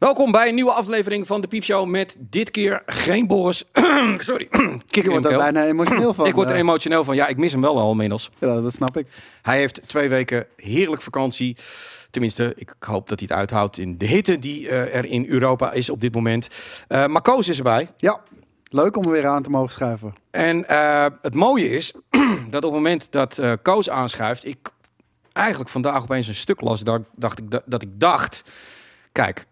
Welkom bij een nieuwe aflevering van de Piepshow met dit keer geen Boris. Sorry, wordt de er bijna emotioneel van. Ik word er eh. emotioneel van. Ja, ik mis hem wel al inmiddels. Ja, dat snap ik. Hij heeft twee weken heerlijk vakantie. Tenminste, ik hoop dat hij het uithoudt in de hitte die eh, er in Europa is op dit moment. Eh maar Koos is erbij. Ja, leuk om er weer aan te mogen schuiven. En het mooie is dat op het moment dat Koos aanschuift, ik eigenlijk vandaag opeens een stuk las, daar dacht ik dat, dat ik dacht, kijk,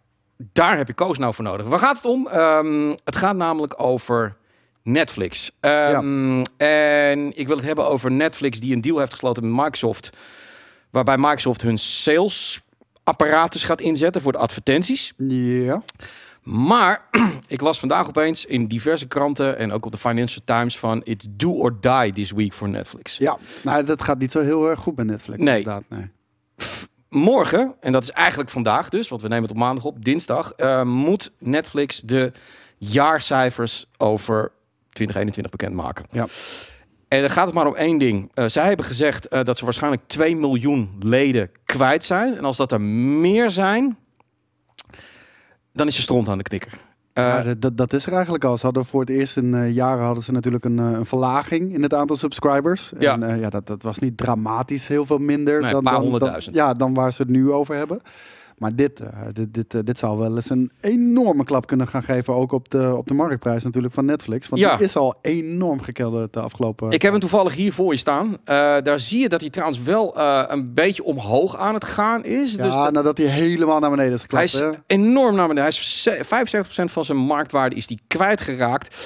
daar heb je Koos nou voor nodig. Waar gaat het om? Ehm, het gaat namelijk over Netflix. Ehm, En ik wil het hebben over Netflix die een deal heeft gesloten met Microsoft, waarbij Microsoft hun sales apparatus gaat inzetten voor de advertenties. Ja. Maar ik las vandaag opeens in diverse kranten en ook op de Financial Times van it's do or die this week voor Netflix. Ja, nou, dat gaat niet zo heel erg goed bij Netflix. Nee. Inderdaad, nee. Morgen, en dat is eigenlijk vandaag dus, want we nemen het op maandag op, dinsdag, eh, moet Netflix de jaarcijfers over 2021 bekendmaken. Ja. En dan gaat het maar om één ding. Eh, zij hebben gezegd eh, dat ze waarschijnlijk 2 miljoen leden kwijt zijn. En als dat er meer zijn, dan is er stront aan de knikker. Eh, Maar dat- dat, is er eigenlijk al. Ze hadden voor het eerst in eh, jaren hadden ze natuurlijk een, eh, een verlaging in het aantal subscribers. Ja. En eh, ja, dat, dat was niet dramatisch heel veel minder Nee, dan, een paar honderdduizend. ja, dan waar ze het nu over hebben. Maar dit, eh, dit, dit, eh, dit zou wel eens een enorme klap kunnen gaan geven. Ook op de, op de marktprijs natuurlijk van Netflix. Want Ja. die is al enorm gekelderd de afgelopen... Ik heb hem toevallig hier voor je staan. Eh, daar zie je dat hij trouwens wel een beetje omhoog aan het gaan is. Ja, dus dat- nadat hij helemaal naar beneden is hij geklapt. is hè? enorm naar beneden. Hij is ze- 75% van zijn marktwaarde is die kwijtgeraakt.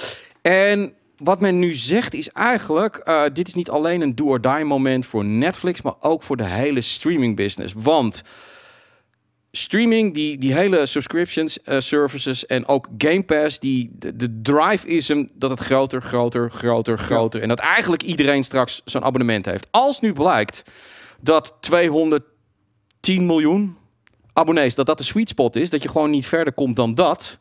En wat men nu zegt is eigenlijk... dit is niet alleen een do-or-die moment voor Netflix... maar ook voor de hele streaming business. Want streaming, die, die hele subscriptions, eh, services en ook Game Pass, die, de, de drive is hem dat het groter, groter, groter, groter. En dat eigenlijk iedereen straks zo'n abonnement heeft. Als nu blijkt dat 210 miljoen abonnees, dat dat de sweet spot is, dat je gewoon niet verder komt dan dat.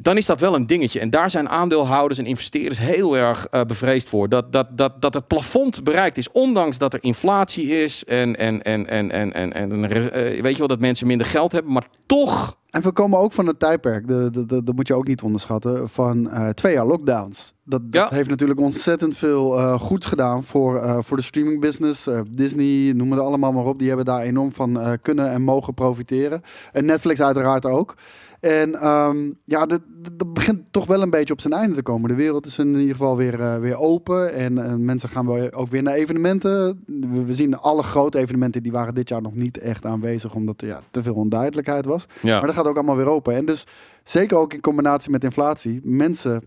Dan is dat wel een dingetje. En daar zijn aandeelhouders en investeerders heel erg eh, bevreesd voor. Dat, dat, dat, dat het plafond bereikt is. Ondanks dat er inflatie is. En, en, en, en, en, en, en eh, weet je wel, dat mensen minder geld hebben. Maar toch. En we komen ook van het tijdperk, de, de, de- dat moet je ook niet onderschatten, van eh, twee jaar lockdowns. Dat, dat Ja. heeft natuurlijk ontzettend veel goeds gedaan voor, voor de streaming business. Disney, noem het allemaal maar op, die hebben daar enorm van kunnen en mogen profiteren. En Netflix uiteraard ook. En ehm, ja, dat, dat begint toch wel een beetje op zijn einde te komen. De wereld is in ieder geval weer, eh, weer open. En eh, mensen gaan wel ook weer naar evenementen. We, we zien alle grote evenementen, die waren dit jaar nog niet echt aanwezig. Omdat er ja, te veel onduidelijkheid was. Ja. Maar dat gaat ook allemaal weer open. En dus zeker ook in combinatie met inflatie. Mensen,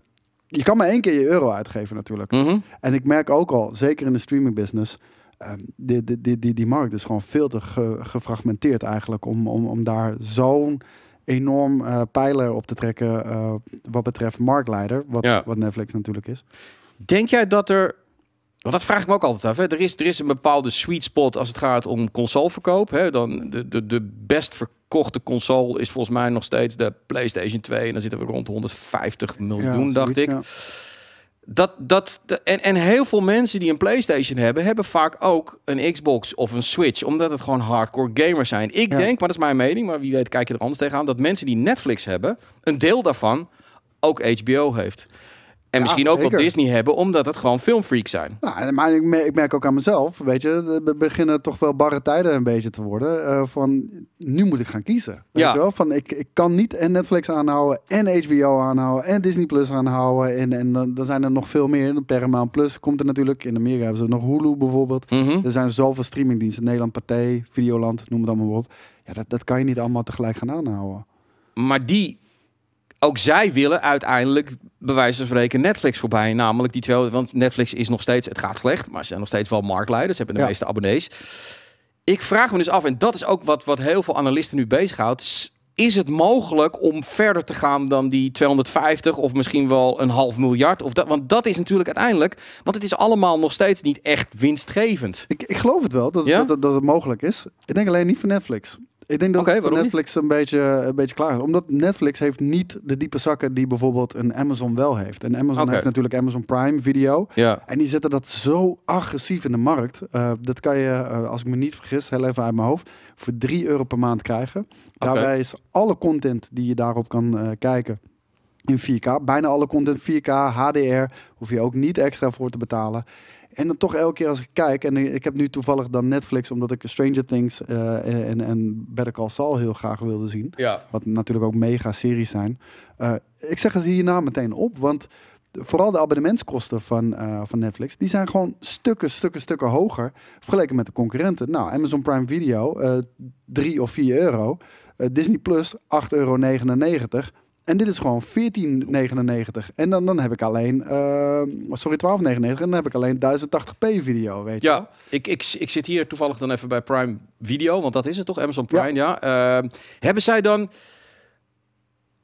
je kan maar één keer je euro uitgeven natuurlijk. Mhm. En ik merk ook al, zeker in de streaming business, ehm, die, die, die, die, die markt is gewoon veel te ge- gefragmenteerd eigenlijk. Om, om, om daar zo'n enorm eh, pijler op te trekken eh, wat betreft marktleider. Wat, Ja. wat Netflix natuurlijk is. Denk jij dat er. Want dat vraag ik me ook altijd af. Hè? Er, is, er is een bepaalde sweet spot als het gaat om consoleverkoop. Hè? Dan de, de, de best verkochte console is volgens mij nog steeds de PlayStation 2. En dan zitten we rond de 150 miljoen, Ja, dacht ik. ja. Dat, dat, en, en heel veel mensen die een PlayStation hebben, hebben vaak ook een Xbox of een Switch, omdat het gewoon hardcore gamers zijn. Ik Ja. denk, maar dat is mijn mening, maar wie weet kijk je er anders tegenaan, dat mensen die Netflix hebben, een deel daarvan ook HBO heeft. En Ja, misschien ook wel. Disney hebben, omdat het gewoon filmfreaks zijn. Nou, maar ik merk, ik merk ook aan mezelf, weet je, er beginnen toch wel barre tijden een beetje te worden. eh, van, nu moet ik gaan kiezen. Weet Ja. je wel? Van, ik, ik kan niet en Netflix aanhouden, en HBO aanhouden, en Disney Plus aanhouden. En, en dan, dan zijn er nog veel meer. Paramount Plus komt er natuurlijk. In Amerika hebben ze nog Hulu bijvoorbeeld. Mhm. Er zijn zoveel streamingdiensten. Nederland, Pathé, Videoland, noem het allemaal maar op. Ja, dat, dat kan je niet allemaal tegelijk gaan aanhouden. Maar die, ook zij willen uiteindelijk, bij wijze van spreken, Netflix voorbij. Namelijk die twee, want Netflix is nog steeds, het gaat slecht, maar ze zijn nog steeds wel marktleiders, hebben de Ja. meeste abonnees. Ik vraag me dus af, en dat is ook wat, wat heel veel analisten nu bezighoudt. Is het mogelijk om verder te gaan dan die 250 of misschien wel een half miljard? Of dat, want dat is natuurlijk uiteindelijk, want het is allemaal nog steeds niet echt winstgevend. Ik, ik geloof het wel, dat, Ja? dat, dat, dat het mogelijk is. Ik denk alleen niet voor Netflix. Ik denk dat het voor? Netflix een beetje, een beetje klaar is. Omdat Netflix heeft niet de diepe zakken die bijvoorbeeld een Amazon wel heeft. En Amazon heeft natuurlijk Amazon Prime Video. Ja. En die zetten dat zo agressief in de markt. Eh, dat kan je, eh, als ik me niet vergis, heel even uit mijn hoofd, voor 3 euro per maand krijgen. Daarbij is alle content die je daarop kan eh, kijken in 4K. Bijna alle content 4K, HDR, hoef je ook niet extra voor te betalen. En dan toch elke keer als ik kijk, en ik heb nu toevallig dan Netflix, omdat ik Stranger Things eh, en, en Better Call Saul heel graag wilde zien. Ja. Wat natuurlijk ook mega series zijn. Eh, ik zeg het hierna meteen op, want vooral de abonnementskosten van, eh, van Netflix, die zijn gewoon stukken, stukken, stukken hoger vergeleken met de concurrenten. Nou, Amazon Prime Video, eh 3 of 4 euro. Disney Plus, 8,99 euro. En dit is gewoon 14,99. En dan, dan heb ik alleen, eh, sorry, 12,99. En dan heb ik alleen 1080p video, weet je. Ja, ik, ik, ik zit hier toevallig dan even bij Prime Video, want dat is het toch, Amazon Prime, ja. Ehm, hebben zij dan...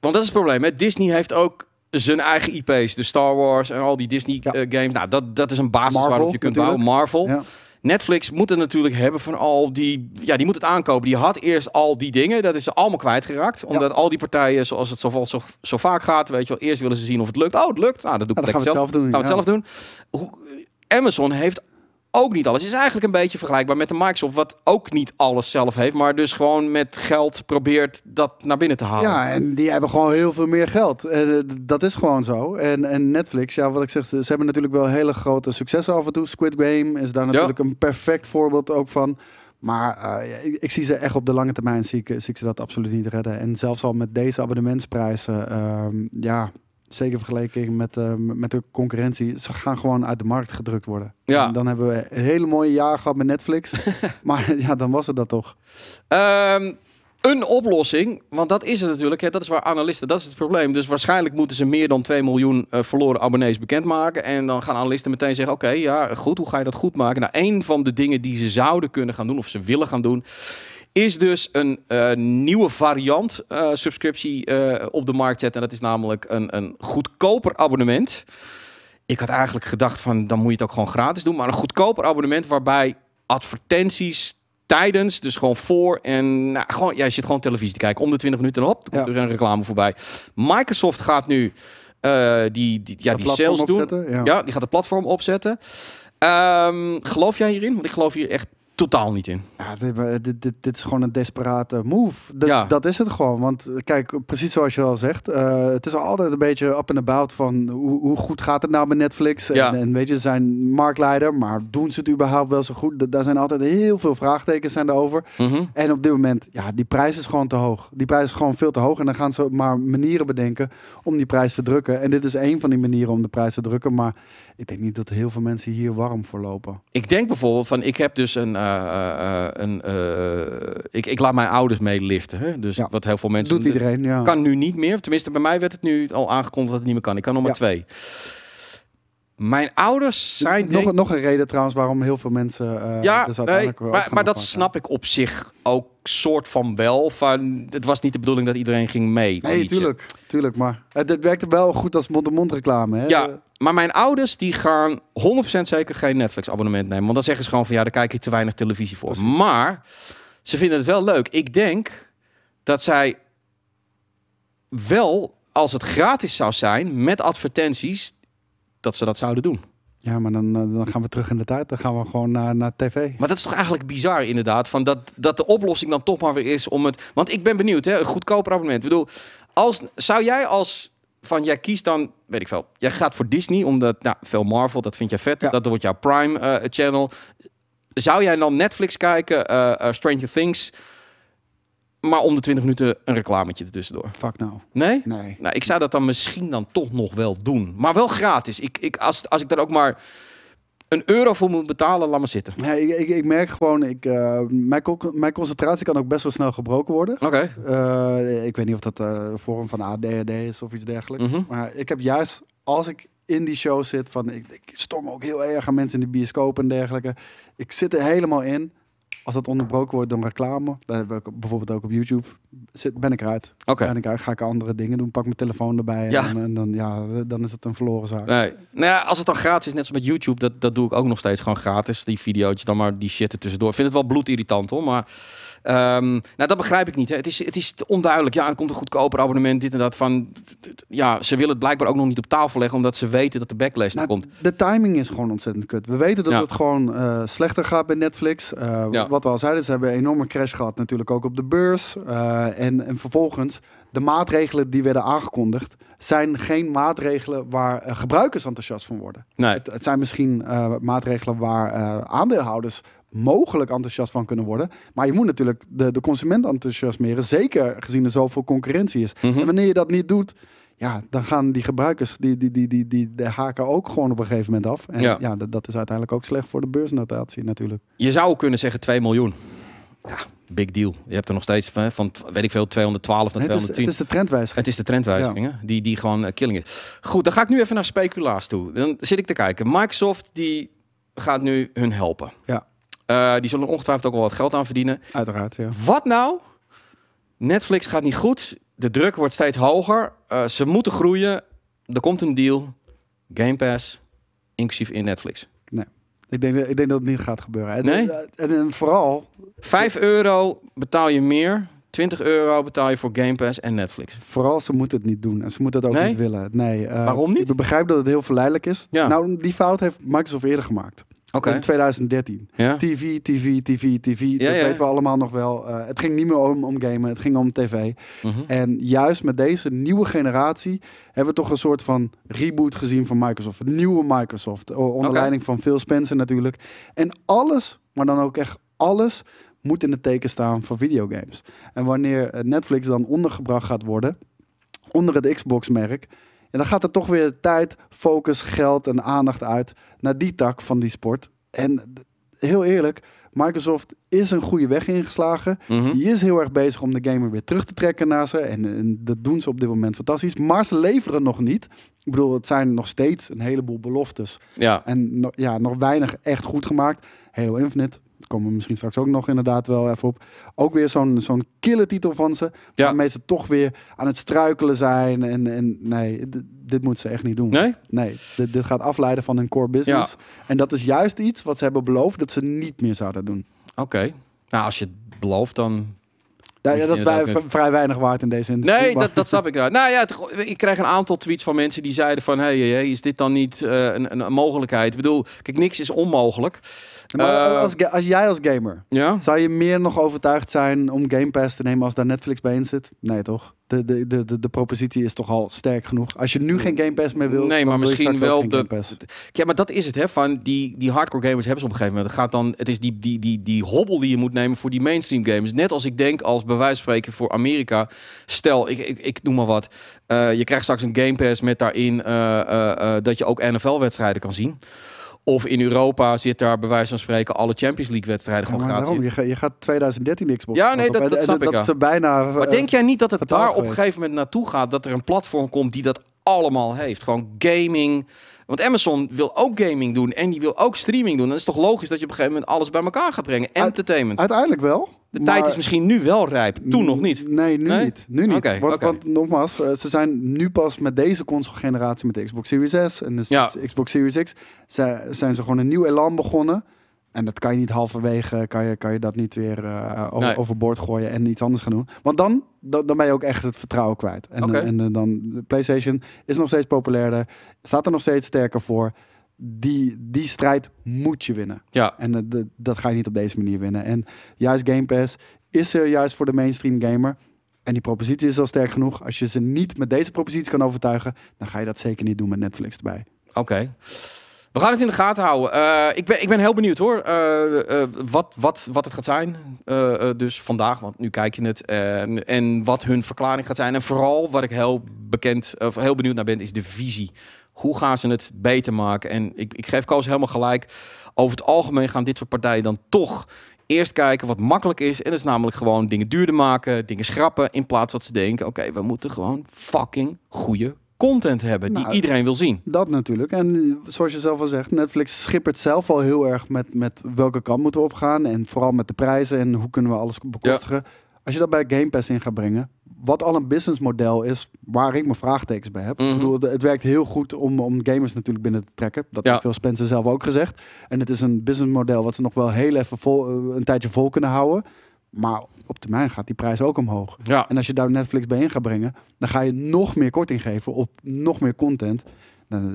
Want dat is het probleem, hè? Disney heeft ook zijn eigen IP's, de Star Wars en al die Disney Ja. eh, games. Nou, dat, dat is een basis Marvel, waarop je kunt natuurlijk. bouwen. Marvel. Ja. Netflix moet het natuurlijk hebben van al die... Ja, die moet het aankopen. Die had eerst al die dingen. Dat is ze allemaal kwijtgeraakt. Omdat al die partijen, zoals het zo, zo, zo vaak gaat, weet je wel, eerst willen ze zien of het lukt. Oh, het lukt. Nou, dat doe ik dan gaan we het zelf doen. Gaan we het zelf doen. Hoe, Amazon heeft ook niet alles. Is eigenlijk een beetje vergelijkbaar met de Microsoft, wat ook niet alles zelf heeft, maar dus gewoon met geld probeert dat naar binnen te halen. Ja, en die hebben gewoon heel veel meer geld. En, eh, dat is gewoon zo. En, en Netflix, ja, wat ik zeg, ze hebben natuurlijk wel hele grote successen af en toe. Squid Game is daar natuurlijk een perfect voorbeeld ook van. Maar eh, ik, ik zie ze echt op de lange termijn, zie ik, zie ik ze dat absoluut niet redden. En zelfs al met deze abonnementsprijzen, ehm, ja, zeker vergeleken met, eh, met de concurrentie, ze gaan gewoon uit de markt gedrukt worden. Ja. En dan hebben we een hele mooie jaar gehad met Netflix. maar ja, dan was het dat toch. Ehm, een oplossing, want dat is het natuurlijk, hè, dat is waar analisten, dat is het probleem. Dus waarschijnlijk moeten ze meer dan 2 miljoen eh, verloren abonnees bekendmaken. En dan gaan analisten meteen zeggen, oké, ja, goed, hoe ga je dat goed maken? Nou, een van de dingen die ze zouden kunnen gaan doen, of ze willen gaan doen, is dus een eh, nieuwe variant eh, subscriptie eh, op de markt zetten. En dat is namelijk een, een goedkoper abonnement. Ik had eigenlijk gedacht van, dan moet je het ook gewoon gratis doen. Maar een goedkoper abonnement waarbij advertenties tijdens, dus gewoon voor en nou, gewoon, ja, je zit gewoon televisie te kijken. Om de 20 minuten op, dan komt Ja. er een reclame voorbij. Microsoft gaat nu die, die, ja, die sales doen. opzetten, ja. Ja, die gaat het platform opzetten. Ehm, geloof jij hierin? Want ik geloof hier echt totaal niet in. Ja, dit, dit, dit, dit is gewoon een desperate move. Dat, Ja. dat is het gewoon. Want kijk, precies zoals je al zegt, eh, het is altijd een beetje up and about van hoe, hoe goed gaat het nou met Netflix? Ja. En, en weet je, ze zijn marktleider, maar doen ze het überhaupt wel zo goed? Da- Daar zijn altijd heel veel vraagtekens zijn. Mhm. En op dit moment, ja, die prijs is gewoon te hoog. Die prijs is gewoon veel te hoog. En dan gaan ze maar manieren bedenken om die prijs te drukken. En dit is één van die manieren om de prijs te drukken. Maar ik denk niet dat heel veel mensen hier warm voor lopen. Ik denk bijvoorbeeld van, ik heb dus een, eh, eh, eh, een ik, ik laat mijn ouders meeliften. Hè? Dus Ja. wat heel veel mensen Doet iedereen, ja. kan nu niet meer. Tenminste, bij mij werd het nu al aangekondigd dat het niet meer kan. Ik kan nog maar Ja. twee. Mijn ouders zijn nog, denk- nog een reden trouwens waarom heel veel mensen. eh, ja, dus nee, maar, maar dat snap ik op zich ook soort van wel. Van, het was niet de bedoeling dat iedereen ging mee. Nee, tuurlijk, tuurlijk. Maar het, het werkte wel goed als mond-to-mond reclame. Hè? Ja, maar mijn ouders die gaan 100% zeker geen Netflix abonnement nemen. Want dan zeggen ze gewoon van ja, daar kijk ik te weinig televisie voor. Precies. Maar ze vinden het wel leuk. Ik denk dat zij wel, als het gratis zou zijn met advertenties, dat ze dat zouden doen. Ja, maar dan, eh, dan gaan we terug in de tijd. Dan gaan we gewoon naar, naar tv. Maar dat is toch eigenlijk bizar inderdaad. Van dat, dat de oplossing dan toch maar weer is om het... Want ik ben benieuwd, hè, een goedkoper abonnement. Ik bedoel, als, zou jij als... Van jij kiest dan, weet ik veel. Jij gaat voor Disney, omdat, nou, veel Marvel, dat vind jij vet. Ja. Dat wordt jouw Prime eh, channel. Zou jij dan Netflix kijken, eh, Stranger Things, maar om de 20 minuten een reclametje ertussendoor? Fuck nou. Nee? Nee. Nou, ik zou dat dan misschien dan toch nog wel doen. Maar wel gratis. Ik, ik, als, als ik daar ook maar een euro voor moet betalen, laat maar zitten. Ja, ik, ik, ik merk gewoon, ik, eh, mijn, mijn concentratie kan ook best wel snel gebroken worden. Oké. Eh, ik weet niet of dat eh, een vorm van ADHD is of iets dergelijks. Mhm. Maar ik heb juist, als ik in die show zit, van ik, ik stom ook heel erg aan mensen in de bioscoop en dergelijke. Ik zit er helemaal in. Als dat onderbroken wordt door reclame, dat heb ik bijvoorbeeld ook op YouTube. zit, ben ik eruit. Oké. Ben ik ga ik andere dingen doen, pak mijn telefoon erbij Ja. dan, en dan, ja, dan is het een verloren zaak. Nee. Nou ja, als het dan gratis is, net zoals met YouTube, dat, dat doe ik ook nog steeds gewoon gratis. Die video's, dan maar die shit er tussendoor. Ik vind het wel bloedirritant hoor, maar... ehm, nou, dat begrijp ik niet. Hè. Het, is, het is onduidelijk. Ja, er komt een goedkoper abonnement, dit en dat. Van, ja, ze willen het blijkbaar ook nog niet op tafel leggen, omdat ze weten dat de backlash er Nou, komt. De timing is gewoon ontzettend kut. We weten dat Ja. het gewoon eh, slechter gaat bij Netflix. Eh, Ja. Wat we al zeiden, ze hebben een enorme crash gehad natuurlijk ook op de beurs. Eh, en, en vervolgens, de maatregelen die werden aangekondigd... zijn geen maatregelen waar gebruikers enthousiast van worden. Nee. Het, het zijn misschien maatregelen waar aandeelhouders mogelijk enthousiast van kunnen worden. Maar je moet natuurlijk de, de consument enthousiasmeren. Zeker gezien er zoveel concurrentie is. Mhm. En wanneer je dat niet doet, ja, dan gaan die gebruikers, die, die, die, die, die, die haken ook gewoon op een gegeven moment af. En Ja. ja, dat, dat is uiteindelijk ook slecht voor de beursnotatie natuurlijk. Je zou kunnen zeggen 2 miljoen. Ja, big deal. Je hebt er nog steeds van, van weet ik veel, 212 naar Het is, 210. het is de trendwijziging. Het is de trendwijziging? Die, die gewoon eh, killing is. Goed, dan ga ik nu even naar speculaas toe. Dan zit ik te kijken. Microsoft die gaat nu hun helpen. Ja. Eh, die zullen ongetwijfeld ook wel wat geld aan verdienen. Uiteraard, ja. Wat nou? Netflix gaat niet goed. De druk wordt steeds hoger. Eh, ze moeten groeien. Er komt een deal. Game Pass, inclusief in Netflix. Ik denk, ik denk dat het niet gaat gebeuren. En, Nee? en, en vooral, 5 euro betaal je meer. 20 euro betaal je voor Game Pass en Netflix. vooral, ze moeten het niet doen. En ze moeten het ook Nee? niet willen. Nee, eh, Waarom niet? Ik begrijp dat het heel verleidelijk is. Ja. Nou, die fout heeft Microsoft eerder gemaakt. In 2013. Ja. TV, TV, TV, TV. Ja, dat ja. weten we allemaal nog wel. Eh, het ging niet meer om, om gamen, het ging om tv. Mhm. En juist met deze nieuwe generatie hebben we toch een soort van reboot gezien van Microsoft. Nieuwe Microsoft. Onder leiding van Phil Spencer natuurlijk. En alles, maar dan ook echt alles, moet in het teken staan van videogames. En wanneer eh, Netflix dan ondergebracht gaat worden, onder het Xbox-merk, en dan gaat er toch weer tijd, focus, geld en aandacht uit naar die tak van die sport. En heel eerlijk, Microsoft is een goede weg ingeslagen. Mhm. Die is heel erg bezig om de gamer weer terug te trekken naar ze. En, en dat doen ze op dit moment fantastisch. Maar ze leveren nog niet. Ik bedoel, het zijn nog steeds een heleboel beloftes. Ja. En no- ja, nog weinig echt goed gemaakt. Halo Infinite, daar komen we misschien straks ook nog inderdaad wel even op. Ook weer zo'n zo'n killer titel van ze. Ja. Waarmee ze toch weer aan het struikelen zijn. En, en nee, dit moeten ze echt niet doen. Nee? Nee, dit, dit gaat afleiden van hun core business. En dat is juist iets wat ze hebben beloofd dat ze niet meer zouden doen. Oké. Nou, als je het belooft, dan... Ja, ja, dat is bij, vrij weinig waard in deze industrie. Nee, dat, dat snap ik. Nou ja, ik kreeg een aantal tweets van mensen die zeiden van... Hey, is dit dan niet eh, een, een, mogelijkheid? Ik bedoel, kijk, niks is onmogelijk. Maar Eh, als, als jij als gamer, Ja? zou je meer nog overtuigd zijn om Game Pass te nemen als daar Netflix bij in zit? Nee, toch? De, de, de, de, propositie is toch al sterk genoeg. Als je nu geen Game Pass meer wil, Nee, maar misschien wel de-. Ja, maar dat is het, hè? Van die, die hardcore gamers hebben ze op een gegeven moment. Het, gaat dan, het is die, die, die, die hobbel die je moet nemen voor die mainstream gamers. Net als ik denk, als bij wijze van spreken voor Amerika. Stel, ik, ik, ik noem maar wat. eh, je krijgt straks een Game Pass met daarin eh, eh, dat je ook NFL-wedstrijden kan zien. Of in Europa zit daar bij wijze van spreken alle Champions League-wedstrijden Ja, gewoon gratis. je, ga- je gaat 2013 Xbox. Ja, nee, op. dat- En- dat snap ik, Dat ze bijna... Maar eh, denk jij niet dat het daar op een gegeven moment naartoe gaat? Dat er een platform komt die dat allemaal heeft? Gewoon gaming. Want Amazon wil ook gaming doen en die wil ook streaming doen. Dan is het toch logisch dat je op een gegeven moment alles bij elkaar gaat brengen. Entertainment. Uiteindelijk wel. De tijd is misschien nu wel rijp. Toen nog niet. Nee, nu Nee? niet. Nu niet. Oké, want, want nogmaals, eh, ze zijn nu pas met deze console-generatie, met de Xbox Series S en de Ja. Xbox Series X, zijn ze gewoon een nieuw elan begonnen. En dat kan je niet halverwege, kan je, kan je dat niet weer eh, over, Nee. overboord gooien en iets anders gaan doen. Want dan, dan, dan ben je ook echt het vertrouwen kwijt. En, eh, en eh, dan, de PlayStation is nog steeds populairder, staat er nog steeds sterker voor. Die, die strijd moet je winnen. Ja. En dat ga je niet op deze manier winnen. En juist Game Pass is er juist voor de mainstream gamer. En die propositie is al sterk genoeg. Als je ze niet met deze propositie kan overtuigen, dan ga je dat zeker niet doen met Netflix erbij. Oké. We gaan het in de gaten houden. Eh, ik, ben, ik ben heel benieuwd hoor. eh, eh, wat, wat, wat het gaat zijn. Dus vandaag, want nu kijk je het. En, en wat hun verklaring gaat zijn. En vooral wat ik heel bekend, of heel benieuwd naar ben, is de visie. Hoe gaan ze het beter maken? En ik, ik geef Koos helemaal gelijk. Over het algemeen gaan dit soort partijen dan toch eerst kijken wat makkelijk is. En dat is namelijk gewoon dingen duurder maken, dingen schrappen. In plaats dat ze denken, oké, we moeten gewoon fucking goede content hebben. Die Nou, iedereen wil zien. Dat natuurlijk. En eh, zoals je zelf al zegt, Netflix schippert zelf al heel erg met, met welke kant moeten we opgaan. En vooral met de prijzen en hoe kunnen we alles bekostigen. als je dat bij Game Pass in gaat brengen, wat al een businessmodel is waar ik mijn vraagtekens bij heb. Mhm. Ik bedoel, het- werkt heel goed om, om gamers natuurlijk binnen te trekken. Dat Ja. heeft Phil Spencer zelf ook gezegd. En het is een businessmodel wat ze nog wel heel even vol, eh, een tijdje vol kunnen houden. Maar op termijn gaat die prijs ook omhoog. Ja. En als je daar Netflix bij in gaat brengen, dan ga je nog meer korting geven op nog meer content.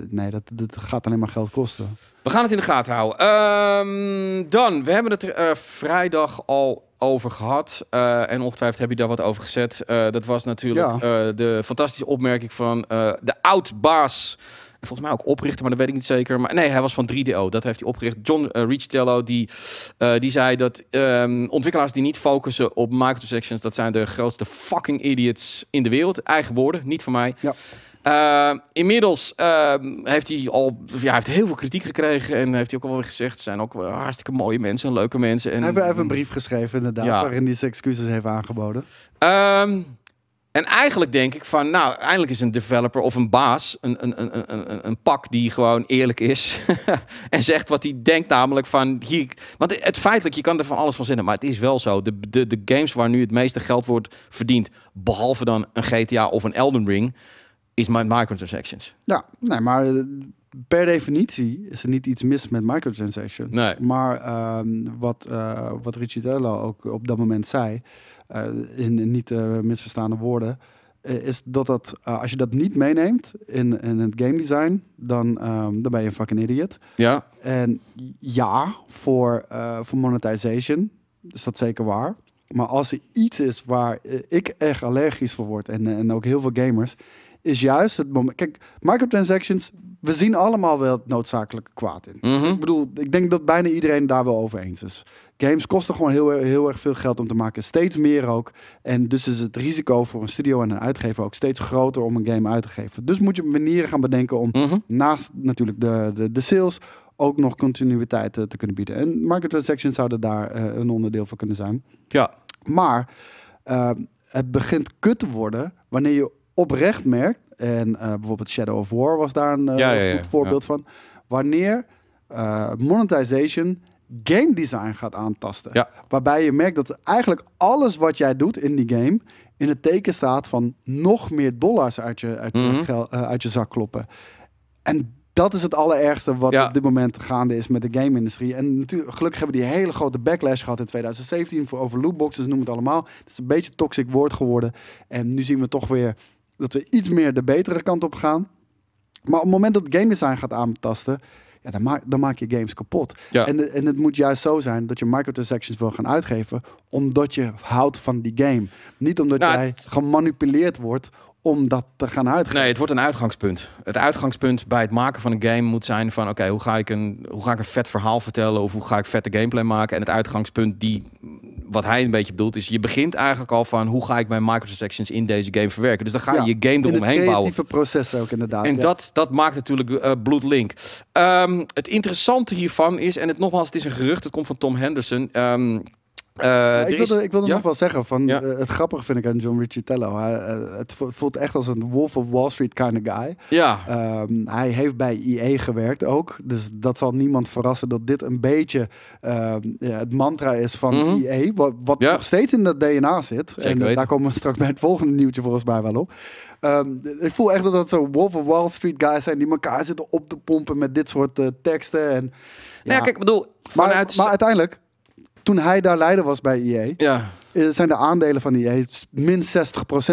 Nee, dat, dat gaat alleen maar geld kosten. We gaan het in de gaten houden. Ehm, dan, we hebben het er eh, vrijdag al over gehad. Eh, en ongetwijfeld heb je daar wat over gezet. Eh, dat was natuurlijk Ja. de fantastische opmerking van de oud-baas. En Volgens mij ook oprichter, maar dat weet ik niet zeker. Maar nee, hij was van 3DO. Dat heeft hij opgericht. John uh, Ricciello, die, eh, die zei dat ehm, ontwikkelaars die niet focussen op microtransactions, dat zijn de grootste fucking idiots in de wereld. Eigen woorden, niet van mij. Ja. Eh, inmiddels ehm, heeft hij al ja, heeft heel veel kritiek gekregen en heeft hij ook al wel gezegd, zijn ook hartstikke mooie mensen, en leuke mensen. En, Hij heeft even een brief geschreven, inderdaad, Ja. waarin hij zijn excuses heeft aangeboden. Ehm, en eigenlijk denk ik van, nou, eindelijk is een developer of een baas een, een, een, een, een, pak die gewoon eerlijk is en zegt wat hij denkt, namelijk van hier. Want het feitelijk, je kan er van alles van zinnen, maar het is wel zo. De, de, de games waar nu het meeste geld wordt verdiend, behalve dan een GTA of een Elden Ring, is mijn microtransactions. Ja, nee, maar eh, per definitie is er niet iets mis met microtransactions. Nee. Maar ehm, wat, eh wat Ricciardello ook op dat moment zei, eh, in, in niet eh, misverstaande woorden, is dat, dat als je dat niet meeneemt in, in het game design, dan, ehm, dan ben je een fucking idiot. Ja, En ja, voor, voor monetization is dat zeker waar. Maar als er iets is waar ik echt allergisch voor word, en, en ook heel veel gamers, is juist het moment. Kijk, microtransactions, we zien allemaal wel het noodzakelijke kwaad in. Mhm. Ik bedoel, ik denk dat bijna iedereen daar wel over eens is. Games kosten gewoon heel, heel erg veel geld om te maken, steeds meer ook. En dus is het risico voor een studio en een uitgever ook steeds groter om een game uit te geven. Dus moet je manieren gaan bedenken om Mhm. naast natuurlijk de, de, de sales ook nog continuïteit eh, te kunnen bieden. En microtransactions zouden daar eh, een onderdeel van kunnen zijn. ja. Maar eh, het begint kut te worden wanneer je oprecht merkt, en eh, bijvoorbeeld Shadow of War was daar een eh, Ja, ja, ja, goed voorbeeld van, wanneer eh, monetization game design gaat aantasten. Ja. Waarbij je merkt dat eigenlijk alles wat jij doet in die game in het teken staat van nog meer dollars uit je, uit je, Mhm. uit je zak kloppen. En dat is het allerergste wat Ja. op dit moment gaande is met de game-industrie. En natuurlijk, gelukkig hebben we die hele grote backlash gehad in 2017 voor over lootboxes, noem het allemaal. Het is een beetje een toxic woord geworden. En nu zien we toch weer dat we iets meer de betere kant op gaan. Maar op het moment dat game design gaat aantasten, ja, dan, maak, dan maak je games kapot. Ja. En, en het moet juist zo zijn dat je microtransactions wil gaan uitgeven, omdat je houdt van die game. Niet omdat Nou, jij gemanipuleerd wordt om dat te gaan uitgeven. Nee, het wordt een uitgangspunt. Het uitgangspunt bij het maken van een game moet zijn van... oké, hoe ga ik een hoe ga ik een vet verhaal vertellen... of hoe ga ik vette gameplay maken? En het uitgangspunt die, wat hij een beetje bedoelt... is je begint eigenlijk al van... hoe ga ik mijn microtransactions in deze game verwerken? Dus dan ga je Ja, je game het eromheen bouwen. creatieve proces ook inderdaad. En ja. dat, dat maakt natuurlijk eh bloedlink. Ehm, het interessante hiervan is... en het nogmaals, het is een gerucht, het komt van Tom Henderson... Ehm, eh, Ja, ik, is- wilde, ik wilde ja? nog wel zeggen, van, Ja. eh, het grappige vind ik aan John Ricciardello. Hij, eh, het vo- voelt echt als een Wolf of Wall Street kind of guy. Ja, Ehm, hij heeft bij IE gewerkt ook. Dus dat zal niemand verrassen dat dit een beetje ehm, ja, het mantra is van Mhm. IE. Wat, wat nog steeds in dat DNA zit. Zeker en weten. daar komen we straks bij het volgende nieuwtje volgens mij wel op. Ehm, ik voel echt dat dat zo Wolf of Wall Street guys zijn die elkaar zitten op te pompen met dit soort teksten. En, Nou ja, kijk, ik bedoel, maar, vanuit... maar uiteindelijk, toen hij daar leider was bij IE, ja, zijn de aandelen van IE min 60%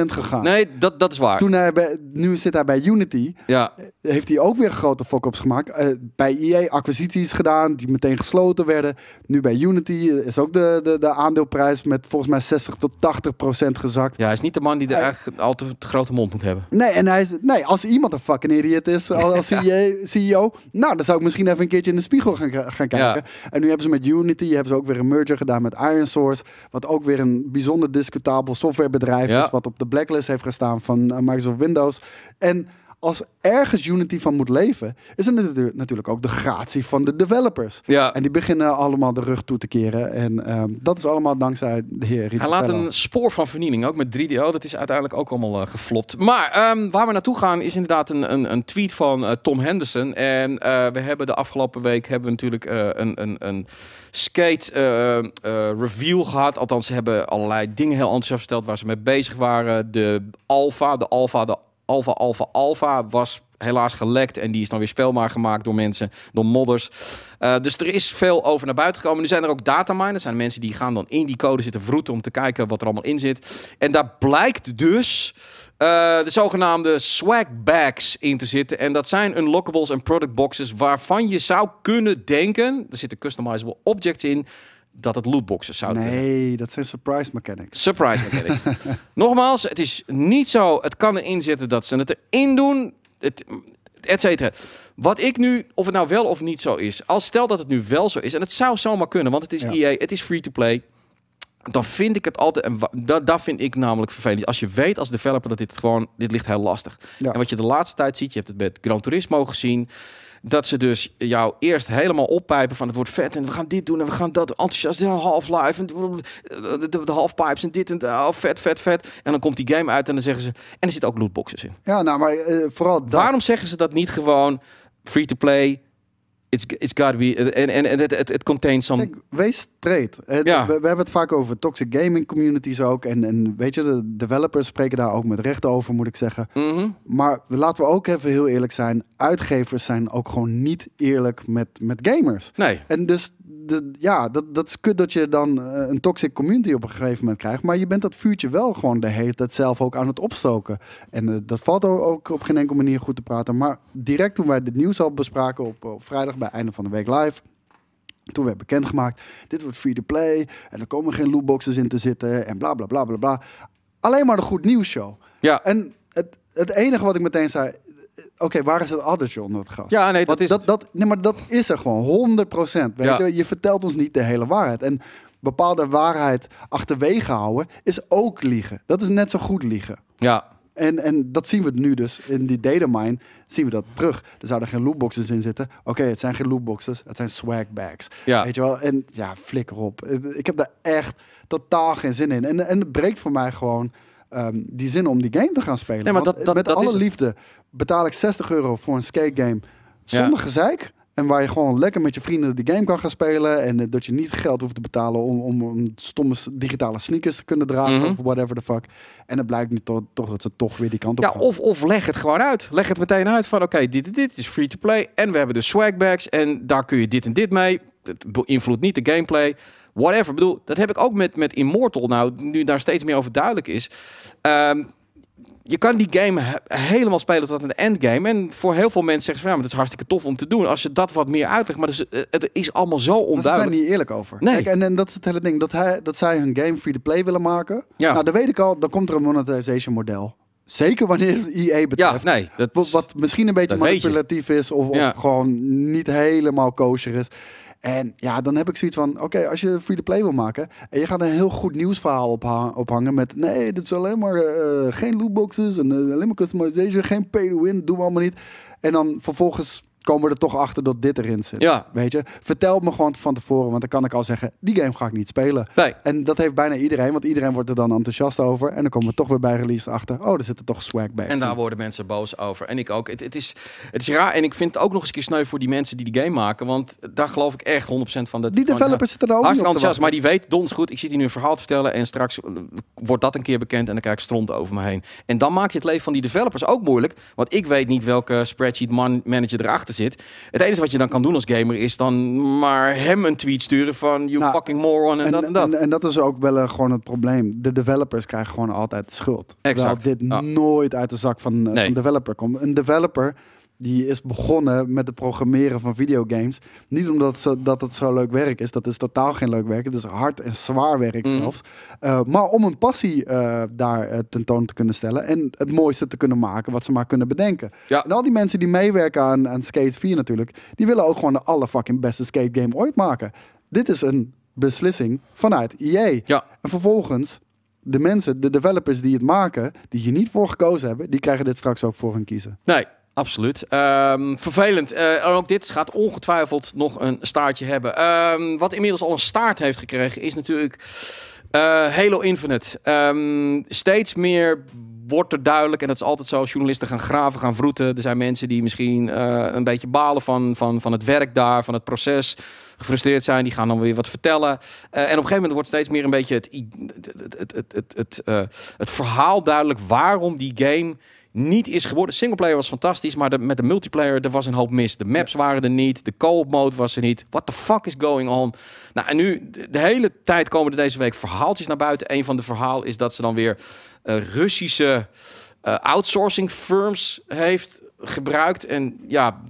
gegaan. nee, dat, dat is waar. Toen hij bij, nu zit hij bij Unity, Ja, heeft hij ook weer grote fuck-ups gemaakt. Eh, bij EA acquisities gedaan die meteen gesloten werden. Nu bij Unity eh, is ook de, de, de aandeelprijs met volgens mij 60 tot 80 procent gezakt. ja, hij is niet de man die er Hij- eigenlijk al te, te grote mond moet hebben. Nee, en hij is, nee, als iemand een fucking idiot is als CEO, CEO, nou, dan zou ik misschien even een keertje in de spiegel gaan, gaan kijken. En nu hebben ze met Unity hebben ze ook weer een merger gedaan met Iron Source, wat ook weer een bijzonder discutabel softwarebedrijf Ja. is, wat op de blacklist heeft gestaan van eh, Microsoft Windows. En als ergens Unity van moet leven, is het natu- natuurlijk ook de gratie van de developers. Ja. En die beginnen allemaal de rug toe te keren. En ehm, dat is allemaal dankzij de heer Hij laat een spoor van vernieling, ook met 3DO. Dat is uiteindelijk ook allemaal eh, geflopt. Maar ehm, waar we naartoe gaan is inderdaad een, een, een tweet van eh, Tom Henderson. En eh, we hebben de afgelopen week hebben we natuurlijk een, een, een skate reveal gehad. Althans, ze hebben allerlei dingen heel enthousiast verteld waar ze mee bezig waren. De alpha, de alpha, de alpha, alpha, alpha was helaas gelekt. En die is dan weer speelbaar gemaakt door mensen, door modders. Eh, dus er is veel over naar buiten gekomen. Nu zijn er ook dataminers. zijn mensen die gaan dan in die code zitten vroeten om te kijken wat er allemaal in zit. En daar blijkt dus eh, de zogenaamde swag bags in te zitten. En dat zijn unlockables en product boxes waarvan je zou kunnen denken, er zitten customizable objects in, dat het lootboxes zouden zijn. Nee, dat zijn surprise mechanics. Surprise mechanics. Nogmaals, het is niet zo. Het kan erin zitten dat ze het erin doen. Het, et cetera. Wat ik nu, of het nou wel of niet zo is. Als stel dat het nu wel zo is. En het zou zomaar kunnen. Want het is Ja. EA. Het is free to play. Dan vind ik het altijd. En dat, dat vind ik namelijk vervelend. Als je weet als developer dat dit gewoon. Dit ligt heel lastig. Ja. En wat je de laatste tijd ziet. Je hebt het met Gran Turismo gezien. Dat ze dus jou eerst helemaal oppijpen van het wordt vet en we gaan dit doen en we gaan dat enthousiast ja, Half-Life en de, de, de halfpipes en dit en dat, oh, vet, vet, vet. En dan komt die game uit en dan zeggen ze en er zitten ook lootboxes in. Ja, nou, maar eh, vooral dat. Waarom zeggen ze dat niet gewoon free to play? It's, it's gotta be en het, het, het contains some. Kijk, wees straight. Eh, Ja. we, we hebben het vaak over toxic gaming communities ook. En, en weet je, de developers spreken daar ook met recht over, moet ik zeggen. Mhm. Maar laten we ook even heel eerlijk zijn. Uitgevers zijn ook gewoon niet eerlijk met, met gamers. Nee. En dus, de, ja, dat, dat is kut dat je dan eh, een toxic community op een gegeven moment krijgt. Maar je bent dat vuurtje wel gewoon de hele tijd zelf ook aan het opstoken. En eh, dat valt ook op geen enkele manier goed te praten. Maar direct toen wij dit nieuws al bespraken op, op vrijdag bij einde van de week live. Toen werd bekendgemaakt, dit wordt free to play. En er komen geen lootboxes in te zitten. En bla bla bla bla bla. Alleen maar de goed nieuws show. Ja. En het, het enige wat ik meteen zei. Oké, waar is het addertje onder het gras? Ja, nee, dat is dat, dat, nee, maar dat is er gewoon, 100 Weet Ja. je? je vertelt ons niet de hele waarheid. En bepaalde waarheid achterwege houden is ook liegen. Dat is net zo goed liegen. Ja. En, en dat zien we nu dus in die datamine, zien we dat terug. Er zouden geen lootboxes in zitten. Oké, het zijn geen lootboxes, het zijn swag bags. Ja. Weet je wel? En ja, flikker op. Ik heb daar echt totaal geen zin in. En, en het breekt voor mij gewoon ehm, die zin om die game te gaan spelen. Nee, maar dat- dat- met dat alle liefde betaal ik 60 euro voor een skate game zonder Ja. gezeik. En waar je gewoon lekker met je vrienden die game kan gaan spelen. En eh, dat je niet geld hoeft te betalen om, om, om stomme digitale sneakers te kunnen dragen. Mhm. Of whatever the fuck. En het blijkt nu toch, toch dat ze toch weer die kant op Ja, gaan. of, of leg het gewoon uit. Leg het meteen uit van oké, dit en dit is free to play. En we hebben de swagbags en daar kun je dit en dit mee. Het beïnvloedt niet de gameplay. Whatever. Ik bedoel, dat heb ik ook met, met Immortal nou, nu daar steeds meer over duidelijk is. Ehm, je kan die game he- helemaal spelen tot aan de endgame. En voor heel veel mensen zeggen ze van ja, maar dat is hartstikke tof om te doen. Als je dat wat meer uitlegt. Maar dus, eh, het is allemaal zo Maar ze zijn onduidelijk. niet eerlijk over. Nee. Kijk, en, en dat is het hele ding. Dat, hij, dat zij hun game free-to-play willen maken. Ja. Nou, dan weet ik al, dan komt er een monetization model. Zeker wanneer het Ja, betreft. nee. Dat, Wat, wat misschien een beetje manipulatief is of, of Ja. gewoon niet helemaal kosher is. En ja, dan heb ik zoiets van, oké, als je free-to-play wil maken en je gaat een heel goed nieuwsverhaal opha- ophangen met, nee, dit is alleen maar eh, geen lootboxes en eh, alleen maar customization, geen pay-to-win, doen we allemaal niet. En dan vervolgens komen we er toch achter dat dit erin zit. Ja. Weet je, vertel me gewoon van tevoren, want dan kan ik al zeggen, die game ga ik niet spelen. nee. En dat heeft bijna iedereen, want iedereen wordt er dan enthousiast over. En dan komen we toch weer bij release achter, oh, er zitten toch swagbags En daar worden mensen boos over. En ik ook. Het, het, is, het is raar. En ik vind het ook nog eens een keer sneu voor die mensen die die game maken. Want daar geloof ik echt 100% van. Dat Die developers zitten er ook Hartstikke enthousiast. Maar die weet dons goed. Ik zit hier nu een verhaal te vertellen. En straks eh, wordt dat een keer bekend. En dan krijg ik stront over me heen. En dan maak je het leven van die developers ook moeilijk. Want ik weet niet welke spreadsheet man manager erachter zit. Het enige wat je dan kan doen als gamer is dan maar hem een tweet sturen van you Nou, fucking moron en, En, dat en dat. En, en dat is ook wel eh, gewoon het probleem. De developers krijgen gewoon altijd de schuld. Exact, Terwijl dit ja. nooit uit de zak van, eh, Nee. van developer komt. Een developer die is begonnen met het programmeren van videogames. Niet omdat het zo, dat het zo leuk werk is. Dat is totaal geen leuk werk. Het is hard en zwaar werk Mhm. zelfs. Uh, maar om een passie uh, daar uh, tentoon te kunnen stellen. En het mooiste te kunnen maken wat ze maar kunnen bedenken. Ja. En al die mensen die meewerken aan, aan Skate 4 natuurlijk. Die willen ook gewoon de aller fucking beste skate game ooit maken. Dit is een beslissing vanuit EA. Ja. En vervolgens de mensen, de developers die het maken, die hier niet voor gekozen hebben, die krijgen dit straks ook voor hun kiezen. Nee, absoluut. Ehm, vervelend. En ook dit gaat ongetwijfeld nog een staartje hebben. Ehm, wat inmiddels al een staart heeft gekregen, is natuurlijk eh, Halo Infinite. Ehm, steeds meer wordt er duidelijk, en dat is altijd zo, journalisten gaan graven, gaan vroeten. Er zijn mensen die misschien eh, een beetje balen van, van, van het werk daar, van het proces, gefrustreerd zijn, die gaan dan weer wat vertellen. En op een gegeven moment wordt steeds meer een beetje het, het, het, het, het, het, het verhaal duidelijk waarom die game niet is geworden. Singleplayer was fantastisch, maar de, met de multiplayer er was een hoop mis. De maps waren er niet, de co-op mode was er niet. What the fuck is going on? Nou, en nu de, de hele tijd komen er deze week verhaaltjes naar buiten. Een van de verhaal is dat ze dan weer eh, Russische eh, outsourcing firms heeft gebruikt. En ja,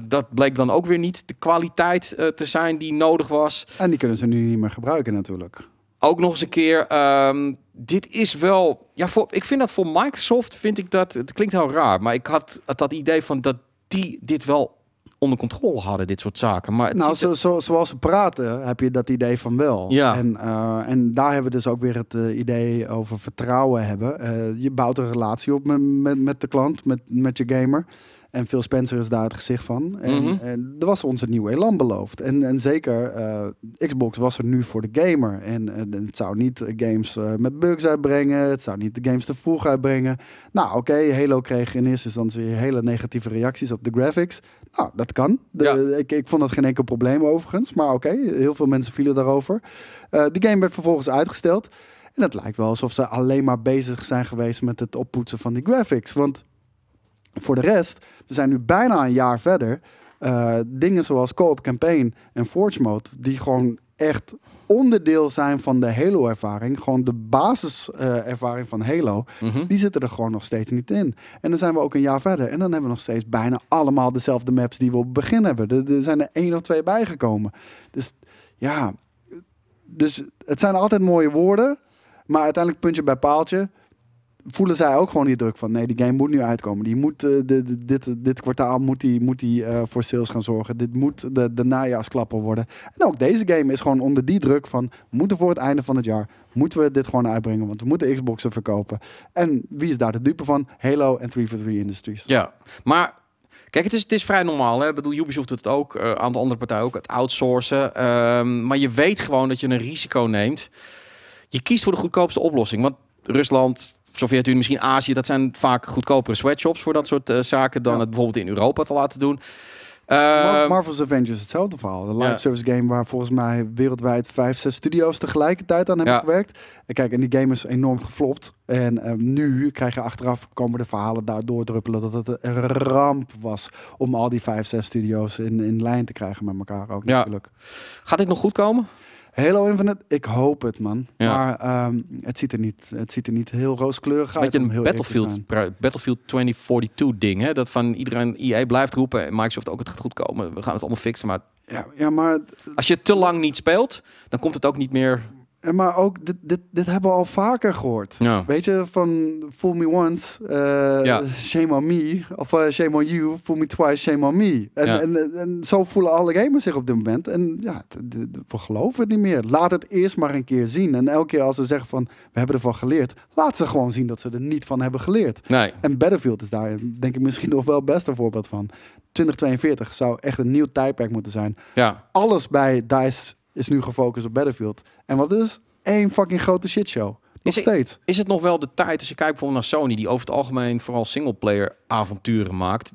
dat bleek dan ook weer niet de kwaliteit eh, te zijn die nodig was. En die kunnen ze nu niet meer gebruiken natuurlijk. Ook nog eens een keer, ehm, dit is wel, ja, voor, ik vind dat voor Microsoft vind ik dat, het klinkt heel raar, maar ik had, had dat idee van dat die dit wel onder controle hadden, dit soort zaken. Maar Nou, ziet zo, zo, zoals ze praten, heb je dat idee van wel. Ja. En, eh, en daar hebben we dus ook weer het eh, idee over vertrouwen hebben. Eh, je bouwt een relatie op met, met, met de klant, met, met je gamer. En Phil Spencer is daar het gezicht van. En, Mhm. en er was ons een nieuw elan beloofd. En, en zeker, eh, Xbox was er nu voor de gamer. En het zou niet games eh, met bugs uitbrengen. Het zou niet de games te vroeg uitbrengen. Nou, oké, Halo kreeg in eerste instantie hele negatieve reacties op de graphics. Nou, dat kan. De, Ja. ik, ik vond dat geen enkel probleem overigens. Maar oké, heel veel mensen vielen daarover. Eh de game werd vervolgens uitgesteld. En het lijkt wel alsof ze alleen maar bezig zijn geweest met het oppoetsen van die graphics. Want voor de rest, we zijn nu bijna een jaar verder. Eh, dingen zoals co-op campaign en forge mode, die gewoon echt onderdeel zijn van de Halo-ervaring. Gewoon de basiservaring van Halo. Mhm. Die zitten er gewoon nog steeds niet in. En dan zijn we ook een jaar verder. En dan hebben we nog steeds bijna allemaal dezelfde maps die we op het begin hebben. Er, er zijn er één of twee bijgekomen. Dus ja, dus het zijn altijd mooie woorden. Maar uiteindelijk puntje bij paaltje. Voelen zij ook gewoon die druk van nee, die game moet nu uitkomen. Die moet, eh, de, de- dit, dit kwartaal moet die, moet die eh, voor sales gaan zorgen. Dit moet de, de najaarsklapper worden. En ook deze game is gewoon onder die druk van moeten voor het einde van het jaar moeten we dit gewoon uitbrengen, want we moeten Xboxen verkopen. En wie is daar de dupe van? Halo en 343 Industries. Ja, maar kijk, het is, het is vrij normaal. Hè? Ik bedoel, Ubisoft doet het ook, een aantal andere partijen ook, het outsourcen. Ehm, maar je weet gewoon dat je een risico neemt. Je kiest voor de goedkoopste oplossing. Want Rusland, Sovjet-Unie, misschien Azië, dat zijn vaak goedkopere sweatshops voor dat soort eh, zaken dan Ja. het bijvoorbeeld in Europa te laten doen. Ehm, Marvel's Avengers hetzelfde verhaal. Een live Ja. service game waar volgens mij wereldwijd vijf, zes studio's tegelijkertijd aan hebben Ja. gewerkt. En kijk, en die game is enorm geflopt. En ehm, nu krijg je achteraf komen de verhalen daardoor druppelen dat het een ramp was om al die vijf, zes studio's in, in lijn te krijgen met elkaar ook Ja. natuurlijk. gaat dit nog goed komen? Halo Infinite, ik hoop het man. Ja. Maar ehm, het, ziet er niet, het ziet er niet heel rooskleurig Het is uit. een beetje een. Battlefield, Battlefield 2042 ding. Hè? Dat van iedereen, EA blijft roepen en Microsoft ook, het gaat goed komen. We gaan het allemaal fixen. Maar Ja, ja, maar als je te lang niet speelt, dan komt het ook niet meer... En maar ook, dit, dit, dit hebben we al vaker gehoord. Ja. Weet je, van fool me once, Ja. shame on me. Of eh, shame on you, fool me twice, shame on me. En, Ja. en, en, zo voelen alle gamers zich op dit moment. En ja, we geloven het niet meer. Laat het eerst maar een keer zien. En elke keer als ze zeggen van, we hebben ervan geleerd. Laat ze gewoon zien dat ze er niet van hebben geleerd. Nee. En Battlefield is daar, denk ik, misschien nog wel het beste voorbeeld van. 2042 zou echt een nieuw tijdperk moeten zijn Ja. alles bij DICE is nu gefocust op Battlefield. En wat is? Één fucking grote shitshow. Nog Is het- steeds. Is het nog wel de tijd, als je kijkt bijvoorbeeld naar Sony, die over het algemeen vooral singleplayer avonturen maakt.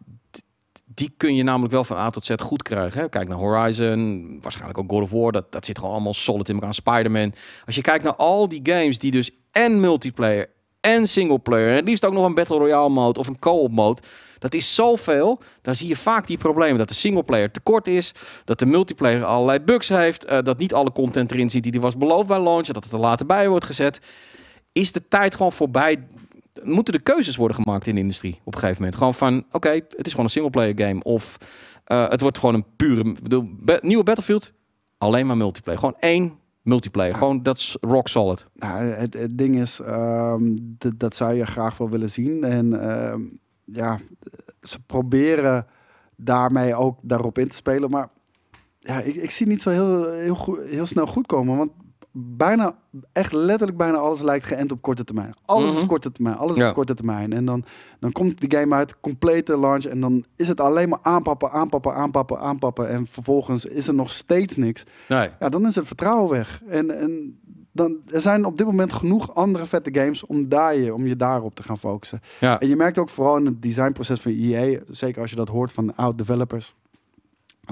Die kun je namelijk wel van A tot Z goed krijgen. Hè? Kijk naar Horizon, waarschijnlijk ook God of War. Dat, dat zit gewoon allemaal solid in elkaar. Spider-Man. Als je kijkt naar al die games die dus en multiplayer en singleplayer... en het liefst ook nog een Battle Royale mode of een co-op mode... Dat is zoveel. Dan zie je vaak die problemen. Dat de singleplayer tekort is. Dat de multiplayer allerlei bugs heeft. eh, dat niet alle content erin zit die die was beloofd bij launch. Dat het er later bij wordt gezet. Is de tijd gewoon voorbij? Moeten de keuzes worden gemaakt in de industrie op een gegeven moment? Gewoon van, oké, het is gewoon een singleplayer game. Of eh, het wordt gewoon een pure... bedoel, nieuwe Battlefield, alleen maar multiplayer. Gewoon één multiplayer. Gewoon, dat is rock solid. Nou, het, het ding is, ehm, dat zou je graag wel willen zien. En ehm, ja, ze proberen daarmee ook daarop in te spelen. Maar ja, ik, ik zie niet zo heel, heel, goed, heel snel goed komen. Want bijna, echt letterlijk bijna alles lijkt geënt op korte termijn. Alles is Mhm. korte termijn, alles Ja. is korte termijn. En dan, dan komt die game uit, complete launch. En dan is het alleen maar aanpappen, aanpappen, aanpappen, aanpappen. En vervolgens is er nog steeds niks. Nee. Ja, dan is het vertrouwen weg. En, en dan, er zijn op dit moment genoeg andere vette games om, daar je, om je daarop te gaan focussen. Ja. En je merkt ook vooral in het designproces van EA, zeker als je dat hoort van oud-developers.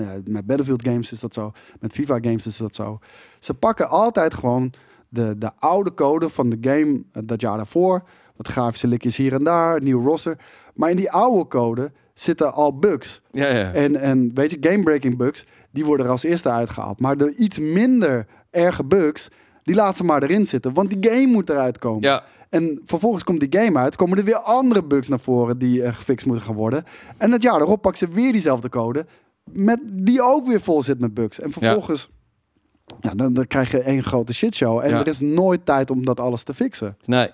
Eh, met Battlefield games is dat zo, met FIFA games is dat zo. Ze pakken altijd gewoon de, de oude code van de game eh, dat jaar daarvoor. Wat grafische likjes hier en daar, nieuw roster. Maar in die oude code zitten al bugs. Ja, ja. En, en weet je, game-breaking bugs, die worden er als eerste uitgehaald. Maar de iets minder erge bugs, die laten ze maar erin zitten. Want die game moet eruit komen. ja. En vervolgens komt die game uit, komen er weer andere bugs naar voren die eh, gefixt moeten gaan worden. En het jaar erop pakken ze weer diezelfde code, met, die ook weer vol zit met bugs. En vervolgens, ja. dan, dan krijg je één grote shitshow. En Ja. er is nooit tijd om dat alles te fixen. Nee.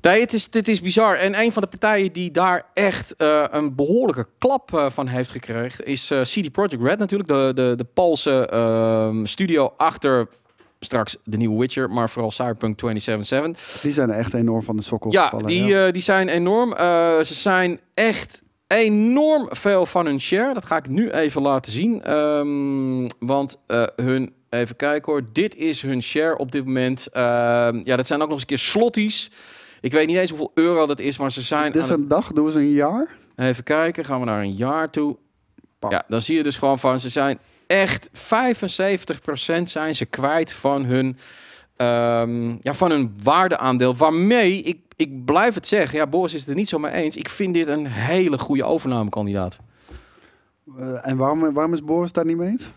Nee, het is, het is bizar. En een van de partijen die daar echt eh, een behoorlijke klap eh, van heeft gekregen... is eh, CD Projekt Red natuurlijk. De, de, de Poolse ehm, studio achter straks de nieuwe Witcher... maar vooral Cyberpunk 2077. Die zijn er echt enorm van de sokkel Ja, gevallen. die, eh, die zijn enorm. Ze zijn echt enorm veel van hun share. Dat ga ik nu even laten zien. Ehm, want eh, hun, even kijken hoor. Dit is hun share op dit moment. Ehm, ja, dat zijn ook nog eens een keer slotties. Ik weet niet eens hoeveel euro dat is, maar ze zijn. Dit is het- een dag, doen ze een jaar. Even kijken, gaan we naar een jaar toe. Ja, dan zie je dus gewoon van ze zijn echt 75% zijn ze kwijt van hun, ehm, ja, van hun waardeaandeel. Waarmee ik, ik blijf het zeggen, ja, Boris is het er niet zo mee eens. Ik vind dit een hele goede overnamekandidaat. Eh, en waarom, waarom is Boris daar niet mee eens?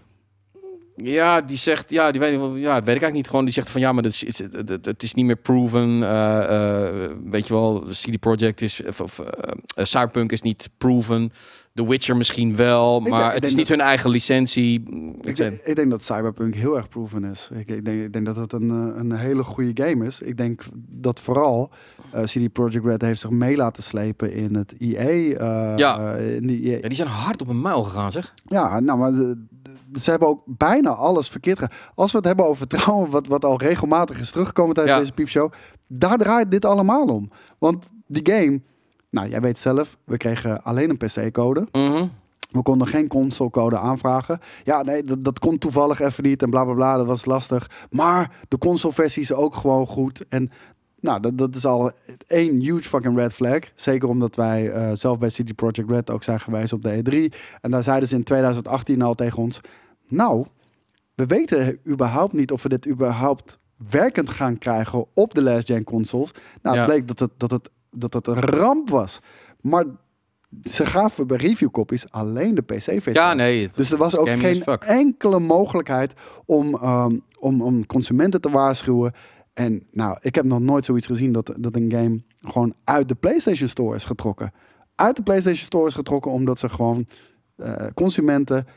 Ja, die zegt, ja, die weet, ja, dat weet ik eigenlijk niet. Gewoon, die zegt van ja, maar dat is, het, het, het- het is niet meer proven. eh, eh, weet je wel, CD Projekt is, of, of, eh, Cyberpunk is niet proven. The Witcher misschien wel, maar het is niet hun eigen licentie. Ik denk- ik denk dat Cyberpunk heel erg proven is. Ik, ik, denk, ik denk dat het een, een hele goede game is. Ik denk dat vooral eh CD Projekt Red heeft zich mee laten slepen in het EA. Ja. in die, ja, die zijn hard op een muil gegaan, zeg. ja, nou, maar de- ze hebben ook bijna alles verkeerd gedaan. Als we het hebben over vertrouwen, wat, wat al regelmatig is teruggekomen tijdens Ja. deze piepshow, daar draait dit allemaal om. Want die game, nou, jij weet zelf, we kregen alleen een PC-code. Mhm. We konden geen consolecode aanvragen. Ja, nee, dat, dat kon toevallig even niet en bla bla bla, dat was lastig. Maar de consoleversie is ook gewoon goed. En nou, dat, dat is al één huge fucking red flag. Zeker omdat wij eh, zelf bij CD Projekt Red ook zijn geweest op de E3. En daar zeiden ze in 2018 al tegen ons... Nou, we weten überhaupt niet of we dit überhaupt werkend gaan krijgen op de last gen consoles. Nou, Ja. het bleek dat het, dat, het, dat het een ramp was. Maar ze gaven bij review copies alleen de PC-versie. Ja, nee. Dus er was ook geen enkele mogelijkheid om, ehm, om, om consumenten te waarschuwen. En nou, ik heb nog nooit zoiets gezien dat, dat een game gewoon uit de PlayStation Store is getrokken. Uit de PlayStation Store is getrokken omdat ze gewoon eh, consumenten,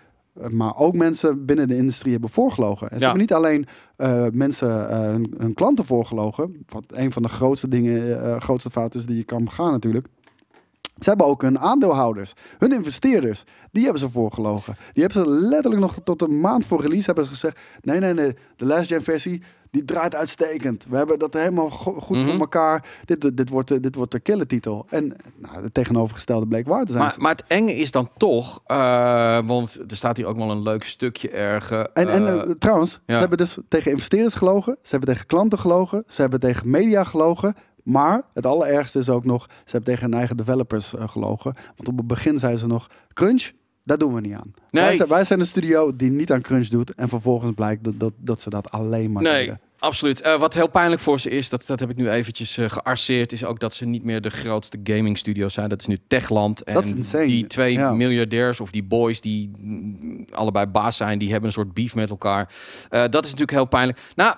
eh, maar ook mensen binnen de industrie hebben voorgelogen. En ze Ja. hebben niet alleen eh, mensen, hun, hun klanten voorgelogen, wat een van de grootste dingen, grootste fouten is die je kan begaan natuurlijk. Ze hebben ook hun aandeelhouders, hun investeerders, die hebben ze voorgelogen. Die hebben ze letterlijk nog tot een maand voor release hebben ze gezegd: nee, nee, nee, de last gen versie die draait uitstekend. We hebben dat helemaal go- goed Mhm. voor elkaar. Dit, dit, wordt, dit wordt de killer titel. En nou, het tegenovergestelde bleek waar te zijn. Maar, maar het enge is dan toch, eh, want er staat hier ook wel een leuk stukje erger. En, en eh, trouwens, ja. ze hebben dus tegen investeerders gelogen. Ze hebben tegen klanten gelogen. Ze hebben tegen media gelogen. Maar het allerergste is ook nog, ze hebben tegen hun eigen developers eh, gelogen. Want op het begin zeiden ze nog, crunch, daar doen we niet aan. Nee. Wij, zijn, wij zijn een studio die niet aan crunch doet. En vervolgens blijkt dat, dat, dat ze dat alleen maar Nee, deden. absoluut. Eh, wat heel pijnlijk voor ze is, dat, dat heb ik nu eventjes eh, gearseerd, is ook dat ze niet meer de grootste gaming studio's zijn. Dat is nu Techland. En Dat is insane. die twee Ja. miljardairs of die boys die allebei baas zijn, die hebben een soort beef met elkaar. Dat is natuurlijk heel pijnlijk. Nou,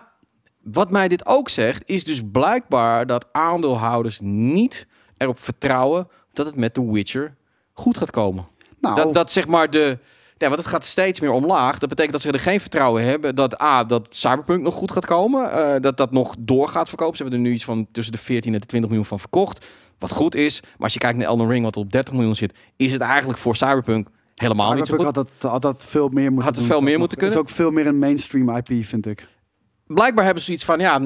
wat mij dit ook zegt, is dus blijkbaar dat aandeelhouders niet erop vertrouwen dat het met The Witcher goed gaat komen. Nou, Dat, dat zeg maar de. Ja, want het gaat steeds meer omlaag. Dat betekent dat ze er geen vertrouwen hebben dat A, dat Cyberpunk nog goed gaat komen. eh, dat dat nog door gaat verkopen. Ze hebben er nu iets van tussen de 14 en de 20 miljoen van verkocht. Wat goed is. Maar als je kijkt naar Elden Ring, wat op 30 miljoen zit, is het eigenlijk voor Cyberpunk helemaal niet zo goed. had dat, had dat veel meer moeten Had het veel meer moeten Het is kunnen? ook veel meer een mainstream IP, vind ik. Blijkbaar hebben ze iets van, ja,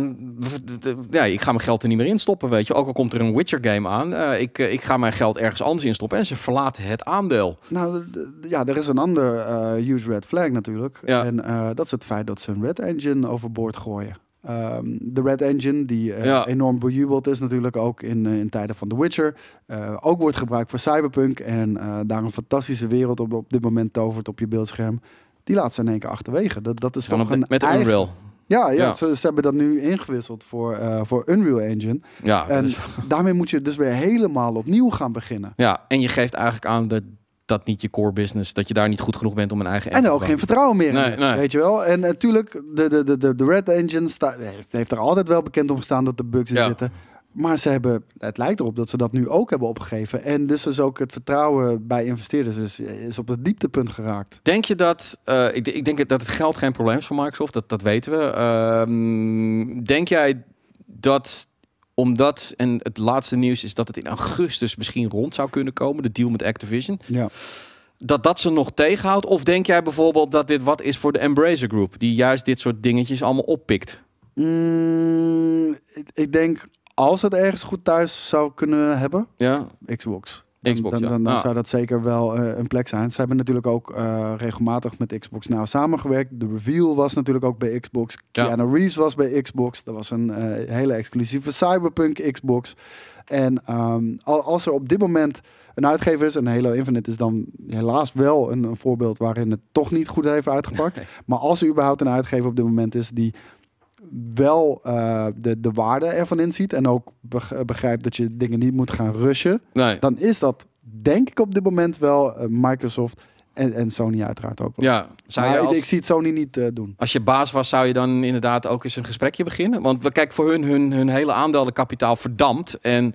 ja, ik ga mijn geld er niet meer in stoppen, weet je. Ook al komt er een Witcher game aan, eh, ik, eh, ik ga mijn geld ergens anders in stoppen. En ze verlaten het aandeel. Nou, ja, er is een ander eh, huge red flag natuurlijk. Ja. En eh, dat is het feit dat ze een red engine overboord gooien. Ehm, de red engine, die eh, Ja. enorm bejubeld is natuurlijk ook in, eh, in tijden van The Witcher. eh, ook wordt gebruikt voor Cyberpunk. En eh, daar een fantastische wereld op, op dit moment tovert op je beeldscherm. Die laat ze in één keer achterwege. Dat, dat is Gewoon een met eigen- Unreal. Ja, ja, Ja. Ze, ze hebben dat nu ingewisseld voor, eh, voor Unreal Engine. Ja, En dus- daarmee moet je dus weer helemaal opnieuw gaan beginnen. ja, en je geeft eigenlijk aan dat dat niet je core business, dat je daar niet goed genoeg bent om een eigen En ook geen bouwen. vertrouwen meer in. Nee, hebt, nee. Weet je wel? En natuurlijk, de, de, de, de, de Red Engine heeft, heeft er altijd wel bekend om gestaan dat er bugs in Ja. zitten. Maar ze hebben, het lijkt erop dat ze dat nu ook hebben opgegeven. En dus is ook het vertrouwen bij investeerders is, is op het dieptepunt geraakt. Denk je dat, eh, ik, ik denk dat het geld geen probleem is voor Microsoft, dat, dat weten we. Ehm, denk jij dat, omdat, en het laatste nieuws is dat het in augustus misschien rond zou kunnen komen, de deal met Activision, Ja. dat dat ze nog tegenhoudt? Of denk jij bijvoorbeeld dat dit wat is voor de Embracer Group, die juist dit soort dingetjes allemaal oppikt? Mm, ik- ik denk, als het ergens goed thuis zou kunnen hebben, Ja, Xbox. Dan, Xbox, dan, ja. dan, dan Ah. zou dat zeker wel eh, een plek zijn. Ze hebben natuurlijk ook eh, regelmatig met Xbox nou samengewerkt. De reveal was natuurlijk ook bij Xbox. Ja. Keanu Reeves was bij Xbox. Dat was een eh, hele exclusieve Cyberpunk Xbox. En ehm, al- als er op dit moment een uitgever is, en Halo Infinite is dan helaas wel een, een voorbeeld waarin het toch niet goed heeft uitgepakt. Nee. Maar als er überhaupt een uitgever op dit moment is die wel eh, de, de waarde ervan inziet en ook beg- begrijpt dat je dingen niet moet gaan rushen, nee. dan is dat denk ik op dit moment wel eh, Microsoft en, en Sony uiteraard ook. wel. Ja, zou je ik, als, ik zie het Sony niet eh, doen. als je baas was, zou je dan inderdaad ook eens een gesprekje beginnen? Want we kijk, voor hun, hun, hun hele aandeelkapitaal verdampt. En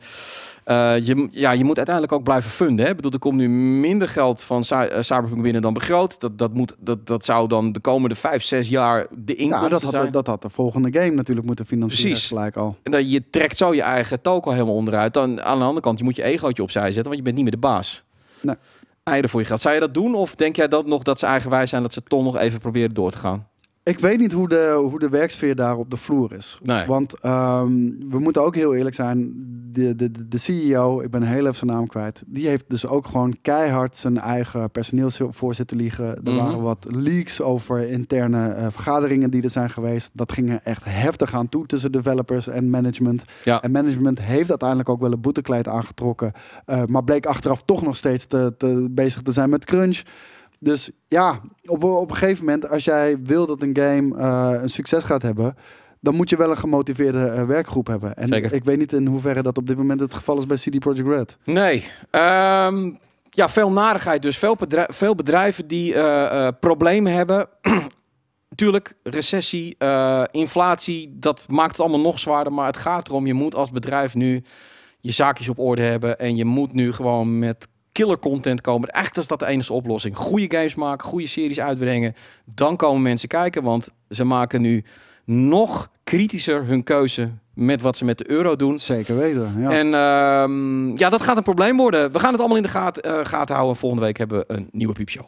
eh, je, ja, je moet uiteindelijk ook blijven funden. Hè? Ik bedoel, er komt nu minder geld van eh, Cyberpunk binnen dan begroot. Dat, dat, moet, dat, dat zou dan de komende vijf, zes jaar de Ja, inkomsten dat had, zijn. dat had de volgende game natuurlijk moeten financieren Precies. gelijk al. En dan, je trekt zo je eigen toko helemaal onderuit. Dan aan de andere kant, je moet je egootje opzij zetten, want je bent niet meer de baas. Nee. Eieren voor je geld. Zou je dat doen? Of denk jij dat nog dat ze eigenwijs zijn dat ze toch nog even proberen door te gaan? Ik weet niet hoe de, hoe de werksfeer daar op de vloer is. Nee. Want ehm, we moeten ook heel eerlijk zijn. De, de, de- CEO, ik ben heel even zijn naam kwijt. Die heeft dus ook gewoon keihard zijn eigen personeelsvoorzitter liegen. Er Mhm. waren wat leaks over interne eh, vergaderingen die er zijn geweest. Dat ging er echt heftig aan toe tussen developers en management. Ja. En management heeft uiteindelijk ook wel een boetekleed aangetrokken. eh, maar bleek achteraf toch nog steeds te, te bezig te zijn met crunch. Dus ja, op, op een gegeven moment, als jij wil dat een game eh, een succes gaat hebben, dan moet je wel een gemotiveerde eh, werkgroep hebben. En Zeker. ik weet niet in hoeverre dat op dit moment het geval is bij CD Projekt Red. Nee. Ehm, ja, veel narigheid dus. Veel, veel bedrijven die eh, eh, problemen hebben. Tuurlijk, recessie, inflatie, dat maakt het allemaal nog zwaarder. Maar het gaat erom, je moet als bedrijf nu je zaakjes op orde hebben. En je moet nu gewoon met killer content komen. Eigenlijk is dat de enige oplossing. Goede games maken, goede series uitbrengen. Dan komen mensen kijken, want ze maken nu nog kritischer hun keuze met wat ze met de euro doen. Zeker weten. Ja. En ehm, ja, dat gaat een probleem worden. We gaan het allemaal in de gaten, eh, gaten houden. Volgende week hebben we een nieuwe piepshow.